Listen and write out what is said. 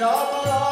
Shama